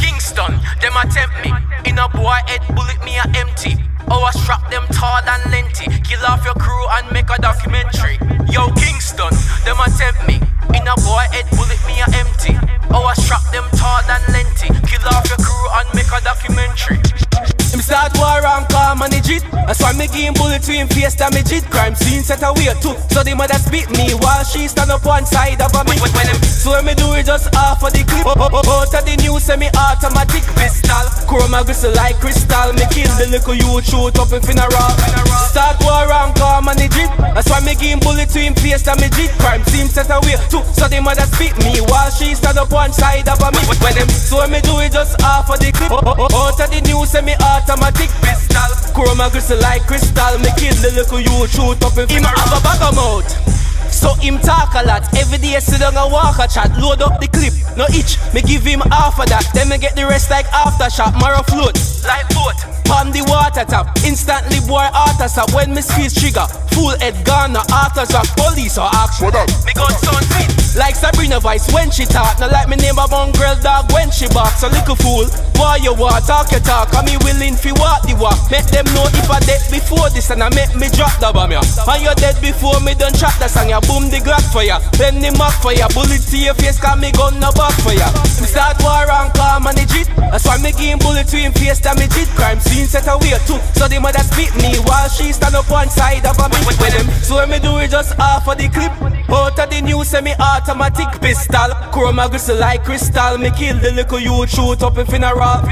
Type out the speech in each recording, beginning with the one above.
Kingston, them attempt me. In a boy head bullet me a empty. Oh, I strap them tall and lengthy. Manage it. That's why me him bullet to him face damage it. Crime scene set away too. So the mother spit me while she stand up one side of a me. When, them, so when me do it just half of the clip. Oh, oh, oh, out of the new semi-automatic pistol. Chroma gristle like crystal. Me kill the little youth shoot up in funeral. Start war and call manage it. That's why me him bullet to him face damage it. Crime scene set away too. So the mother spit me while she stand up one side of a me. When them, so when me do it just half of the clip. Oh, oh, oh, out of the new semi-automatic pistol. Chroma gristle like crystal. Me kill the little youth shoot up in. Him have a bag of mouth. So him talk a lot, every day I sit down and walk a chat. Load up the clip, no itch, me give him half of that. Then me get the rest like aftershock, marrow float Like boat, on the water tap. Instantly boy heart stop. When me squeeze trigger Full head gone, no after shock, police or action. Me gun sound sweet, like Sabrina Vice when she talk. Not like me name a bone girl dog when she box A little fool, boy you walk, talk your talk. And me willing fi walk the walk. Make them know if I dead before this And I make me drop the bomb ya And you dead before me done trap the song ya Boom the glock for ya, bend the mark for ya Bullet to your face cause me gun no back for ya Me start war and call manage it That's why me him bullet to him face damage it Crime scene set away too. So the mother spit me while she stand up one side of a me With them, so when me do it just half of the clip. Out of the new semi-automatic pistol. Chroma gristle like crystal. Me kill the little youth shoot up in funeral.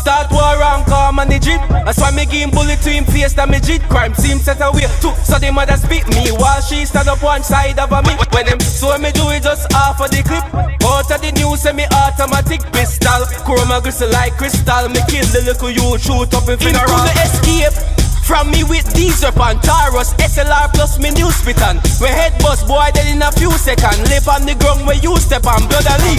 Start war and call manage it That's why me give him bullet to him face damage it Crime scene set away. Too So the mother spit me while she stand up one side of me When them, so when me do it just half of the clip. Out of the new semi-automatic pistol. Chroma gristle like crystal. Me kill the little youth shoot up in funeral. Him could escape from me with these up on Taurus SLR plus me new spitan We head bust boy dead in a few seconds. Lip on the ground where you step on blood a leak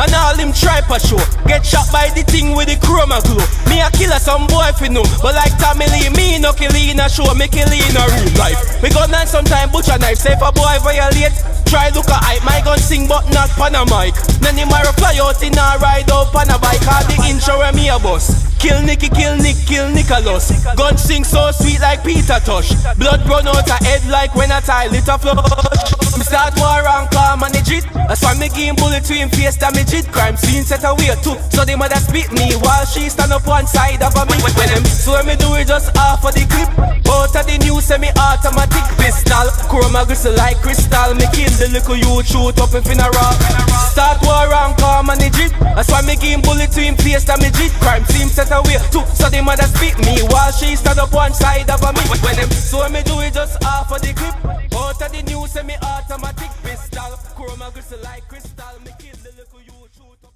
And all him try for show Get shot by the thing with the chroma glow Me a killer some boy fi know. But like Tommy Lee me no kill in a show Me in a real life. Me gun and sometime butcher knife. Say a boy violate Try look a hype. My gun sing but not pan a mic. Then him a reply out in a ride up on a bike. All the intro where me a boss Kill Nicky, kill Nick, kill Nicholas. Gun sing so sweet like Peter Tosh. Blood run out a head like when a tie lit flush. Me start war and call manage it. That's why me him bullet to him face damage it. Crime scene set away too. So the mother spit me while she stand up one side of a me. When them, so when me do it just half of the clip. Out of the new semi-automatic pistol. Chroma gristle like crystal. Me kill the little youth shoot up in funeral. Start to him place that me did crime Team set away. Too, so the mother spit me While she stand up one side of me. When them so me do it just half of the clip. Out of the news, semi-automatic pistol. Chroma crystal like crystal, me kill the little you shoot